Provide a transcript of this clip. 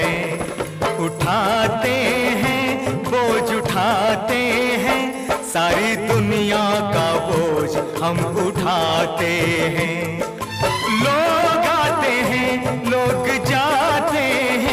हैं उठाते हैं बोझ उठाते हैं सारी दुनिया का बोझ हम उठाते हैं।